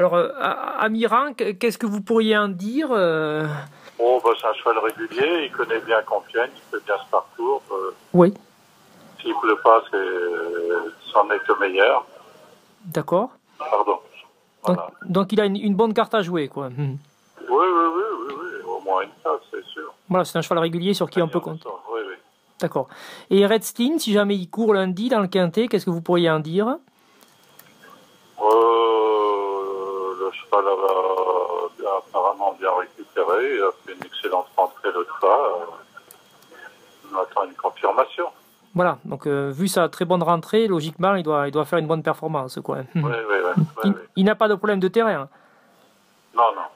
Alors, euh, Amiran, qu'est-ce que vous pourriez en dire Oh, bah, c'est un cheval régulier, il connaît bien Compiègne, il fait bien ce parcours. euh, Oui. S'il ne pleut pas, c'en est le meilleur. D'accord. Pardon. Donc, Voilà. donc il a une, une bonne carte à jouer, quoi. Hmm. Oui, oui, oui, oui, oui, au moins une place, c'est sûr. Voilà, c'est un cheval régulier sur qui on peut compter. Oui, oui. D'accord. Et Redstein, si jamais il court lundi dans le quintet, qu'est-ce que vous pourriez en dire? Euh, le cheval a, a apparemment bien récupéré, il a fait une excellente rentrée l'autre fois. Euh, On attend une confirmation. Voilà, donc euh, vu sa très bonne rentrée, logiquement, il doit, il doit faire une bonne performance, quoi. Oui, oui, oui. oui, Il, n'a pas de problème de terrain. Non, non.